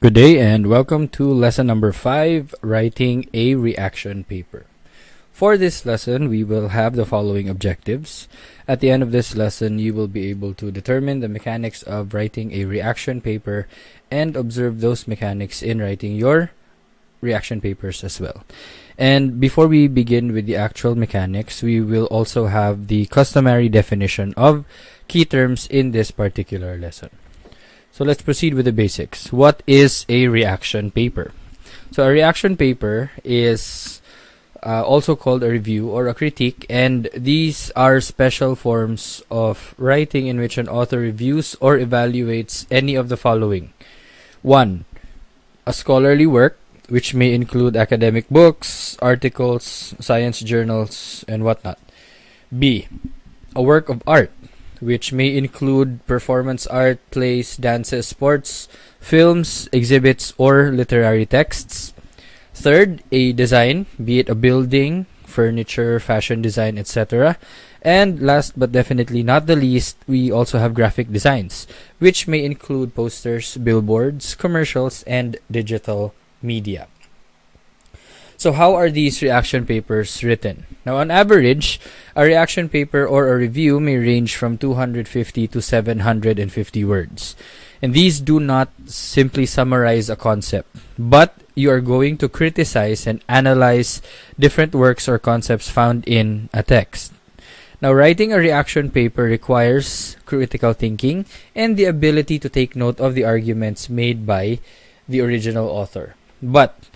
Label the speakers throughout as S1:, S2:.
S1: Good day and welcome to lesson number 5 Writing a Reaction Paper. For this lesson, we will have the following objectives. At the end of this lesson, you will be able to determine the mechanics of writing a reaction paper and observe those mechanics in writing your reaction papers as well. And before we begin with the actual mechanics, we will also have the customary definition of key terms in this particular lesson. So let's proceed with the basics. What is a reaction paper? So a reaction paper is uh, also called a review or a critique, and these are special forms of writing in which an author reviews or evaluates any of the following. One, a scholarly work, which may include academic books, articles, science journals, and whatnot. B, a work of art, which may include performance art, plays, dances, sports, films, exhibits, or literary texts. Third, a design, be it a building, furniture, fashion design, etc. And last but definitely not the least, we also have graphic designs, which may include posters, billboards, commercials, and digital media. So how are these reaction papers written? Now, on average, a reaction paper or a review may range from 250 to 750 words. And these do not simply summarize a concept, but you are going to criticize and analyze different works or concepts found in a text. Now, writing a reaction paper requires critical thinking and the ability to take note of the arguments made by the original author. But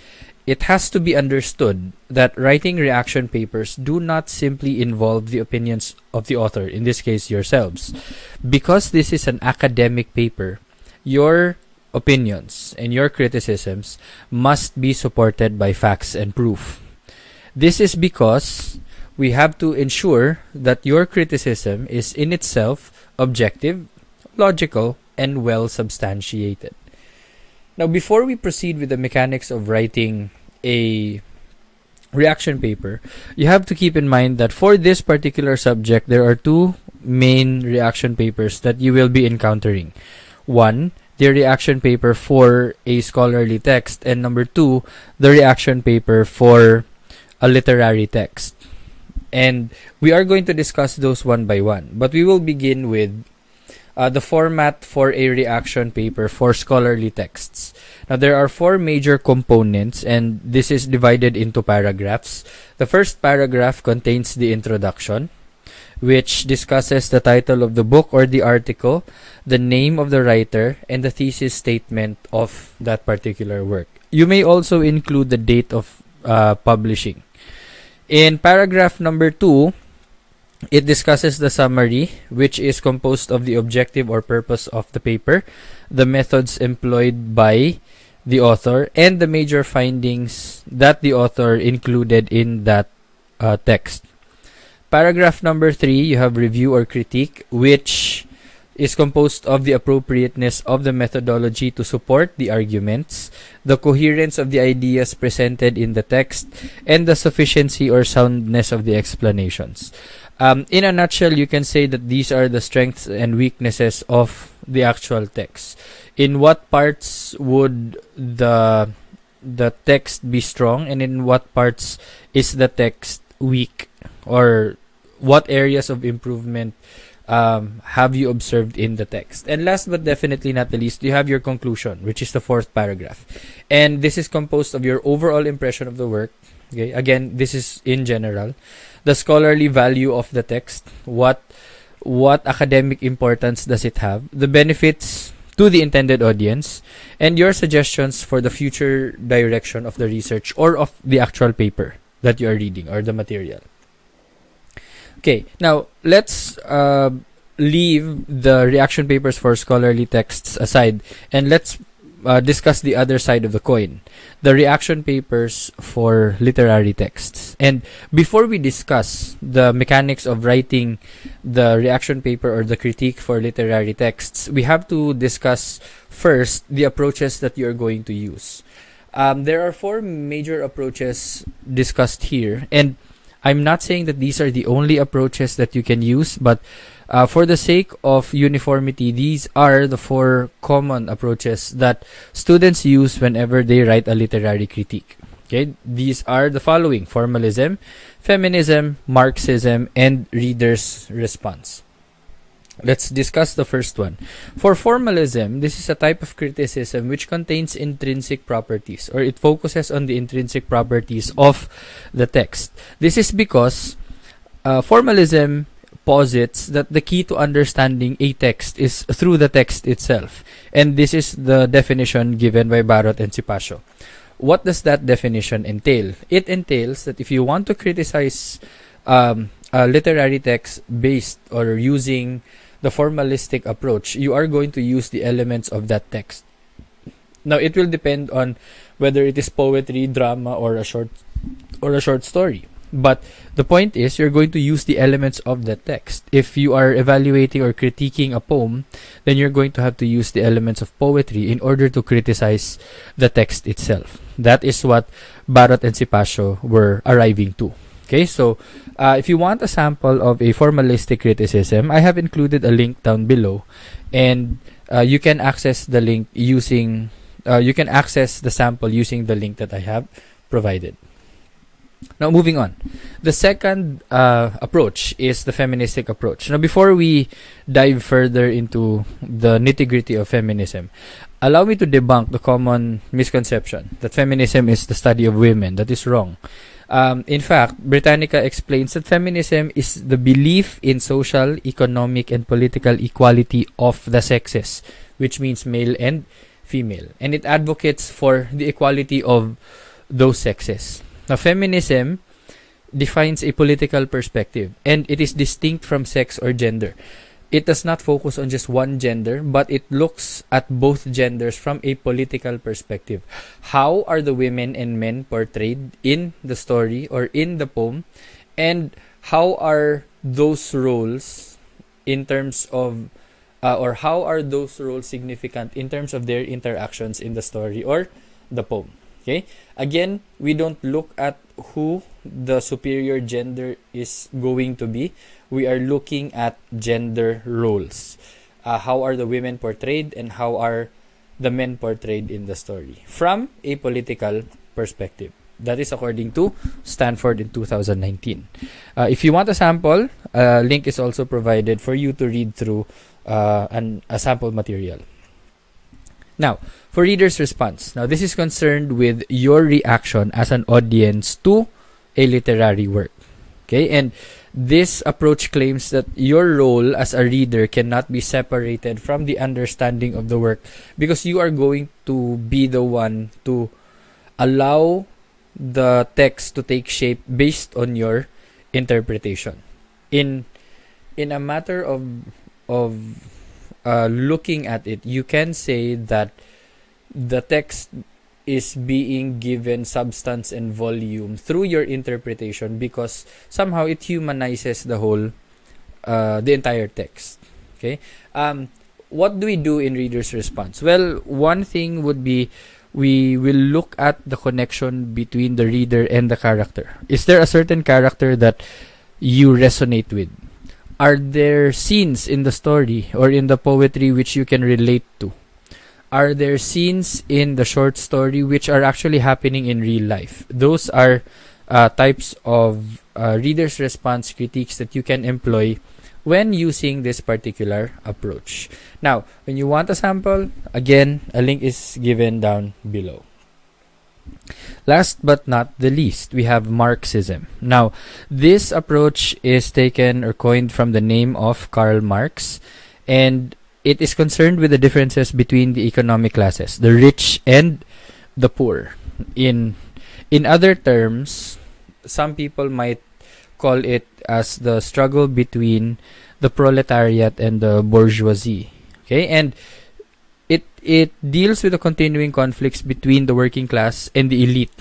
S1: it has to be understood that writing reaction papers do not simply involve the opinions of the author, in this case yourselves. Because this is an academic paper, your opinions and your criticisms must be supported by facts and proof. This is because we have to ensure that your criticism is in itself objective, logical, and well substantiated. Now, before we proceed with the mechanics of writing a reaction paper, you have to keep in mind that for this particular subject, there are two main reaction papers that you will be encountering. One, the reaction paper for a scholarly text, and number two, the reaction paper for a literary text. And we are going to discuss those one by one, but we will begin with uh, the format for a reaction paper for scholarly texts. Now, there are four major components, and this is divided into paragraphs. The first paragraph contains the introduction, which discusses the title of the book or the article, the name of the writer, and the thesis statement of that particular work. You may also include the date of uh, publishing. In paragraph number two, it discusses the summary, which is composed of the objective or purpose of the paper, the methods employed by the author, and the major findings that the author included in that uh, text. Paragraph number three, you have review or critique, which is composed of the appropriateness of the methodology to support the arguments, the coherence of the ideas presented in the text, and the sufficiency or soundness of the explanations. Um, in a nutshell, you can say that these are the strengths and weaknesses of the actual text. In what parts would the the text be strong, and in what parts is the text weak, or what areas of improvement um, have you observed in the text? And last but definitely not the least, you have your conclusion, which is the fourth paragraph. And this is composed of your overall impression of the work. Okay, again, this is in general. The scholarly value of the text, what what academic importance does it have, the benefits to the intended audience, and your suggestions for the future direction of the research or of the actual paper that you are reading or the material. Okay, now let's uh, leave the reaction papers for scholarly texts aside and let's uh, discuss the other side of the coin the reaction papers for literary texts. And before we discuss the mechanics of writing the reaction paper or the critique for literary texts, we have to discuss first the approaches that you're going to use. Um, there are four major approaches discussed here, and I'm not saying that these are the only approaches that you can use, but uh, for the sake of uniformity, these are the four common approaches that students use whenever they write a literary critique. Okay, these are the following formalism, feminism, Marxism, and reader's response. Let's discuss the first one. For formalism, this is a type of criticism which contains intrinsic properties or it focuses on the intrinsic properties of the text. This is because uh, formalism posits that the key to understanding a text is through the text itself. And this is the definition given by Barrot and Sipacio. What does that definition entail? It entails that if you want to criticize um, a literary text based or using the formalistic approach, you are going to use the elements of that text. Now, it will depend on whether it is poetry, drama, or a short or a short story. But the point is, you're going to use the elements of the text. If you are evaluating or critiquing a poem, then you're going to have to use the elements of poetry in order to criticize the text itself. That is what Barrot and Sipacio were arriving to. Okay, so uh, if you want a sample of a formalistic criticism, I have included a link down below, and uh, you can access the link using. Uh, you can access the sample using the link that I have provided. Now, moving on. The second uh, approach is the feministic approach. Now, before we dive further into the nitty gritty of feminism, allow me to debunk the common misconception that feminism is the study of women. That is wrong. Um, in fact, Britannica explains that feminism is the belief in social, economic, and political equality of the sexes, which means male and female. And it advocates for the equality of those sexes. Now, feminism defines a political perspective and it is distinct from sex or gender. It does not focus on just one gender, but it looks at both genders from a political perspective. How are the women and men portrayed in the story or in the poem? And how are those roles in terms of uh, or how are those roles significant in terms of their interactions in the story or the poem okay? Again we don't look at who the superior gender is going to be. We are looking at gender roles. Uh, how are the women portrayed and how are the men portrayed in the story? From a political perspective. That is according to stanford in 2019 uh, if you want a sample a link is also provided for you to read through uh, an, a sample material now, for reader's response. Now, this is concerned with your reaction as an audience to a literary work. Okay, and this approach claims that your role as a reader cannot be separated from the understanding of the work because you are going to be the one to allow the text to take shape based on your interpretation. In in a matter of of uh, looking at it, you can say that the text is being given substance and volume through your interpretation because somehow it humanizes the whole uh, the entire text. Okay? Um, what do we do in reader's response? Well one thing would be we will look at the connection between the reader and the character. Is there a certain character that you resonate with are there scenes in the story or in the poetry which you can relate to? Are there scenes in the short story which are actually happening in real life? Those are uh, types of uh, reader's response critiques that you can employ when using this particular approach. Now, when you want a sample, again, a link is given down below. Last but not the least, we have Marxism. Now, this approach is taken or coined from the name of Karl Marx, and it is concerned with the differences between the economic classes, the rich and the poor. In in other terms, some people might call it as the struggle between the proletariat and the bourgeoisie. Okay, and it it deals with the continuing conflicts between the working class and the elite.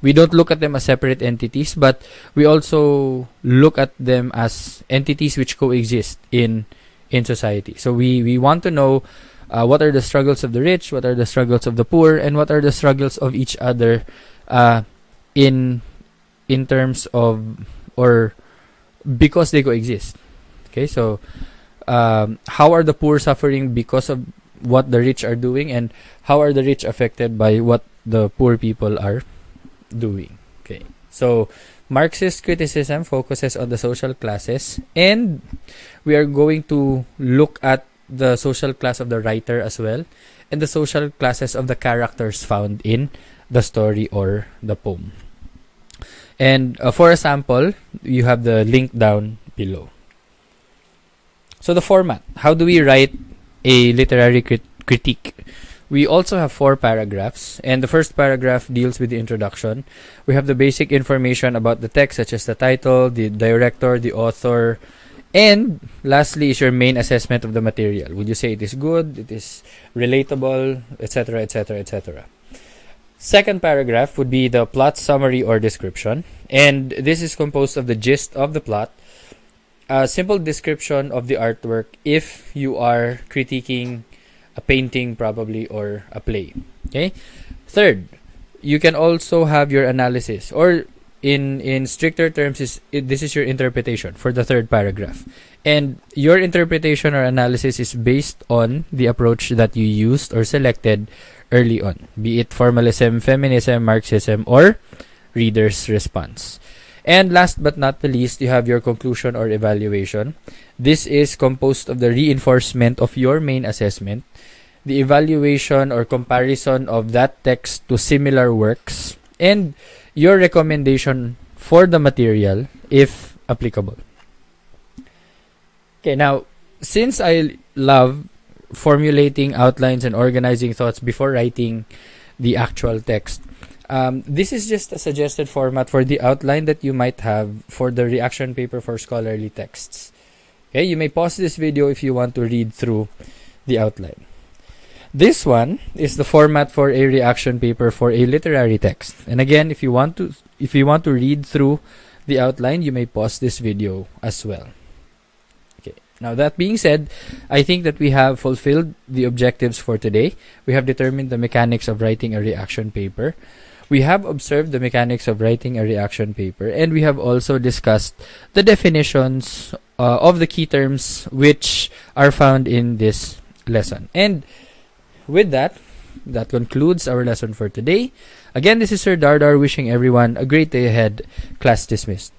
S1: We don't look at them as separate entities, but we also look at them as entities which coexist in in society. So we we want to know uh, what are the struggles of the rich, what are the struggles of the poor, and what are the struggles of each other uh, in in terms of or because they coexist. Okay, so um, how are the poor suffering because of what the rich are doing, and how are the rich affected by what the poor people are doing? Okay, so Marxist criticism focuses on the social classes, and we are going to look at the social class of the writer as well, and the social classes of the characters found in the story or the poem. And uh, for a sample, you have the link down below. So the format. How do we write a literary crit- critique? We also have four paragraphs, and the first paragraph deals with the introduction. We have the basic information about the text, such as the title, the director, the author, and lastly is your main assessment of the material. Would you say it is good, it is relatable, etc., etc., etc. Second paragraph would be the plot summary or description, and this is composed of the gist of the plot, a simple description of the artwork if you are critiquing a painting probably or a play. Okay? Third, you can also have your analysis or in in stricter terms is this is your interpretation for the third paragraph. And your interpretation or analysis is based on the approach that you used or selected early on, be it formalism, feminism, Marxism, or reader's response. And last but not the least, you have your conclusion or evaluation. This is composed of the reinforcement of your main assessment, the evaluation or comparison of that text to similar works, and your recommendation for the material if applicable. Okay, now, since I love formulating outlines and organizing thoughts before writing the actual text. Um, this is just a suggested format for the outline that you might have for the reaction paper for scholarly texts. Okay, you may pause this video if you want to read through the outline. This one is the format for a reaction paper for a literary text. And again, if you want to if you want to read through the outline, you may pause this video as well. Okay. Now, that being said, I think that we have fulfilled the objectives for today. We have determined the mechanics of writing a reaction paper. We have observed the mechanics of writing a reaction paper, and we have also discussed the definitions uh, of the key terms which are found in this lesson. And with that, that concludes our lesson for today. Again, this is Sir Dardar wishing everyone a great day ahead. Class dismissed.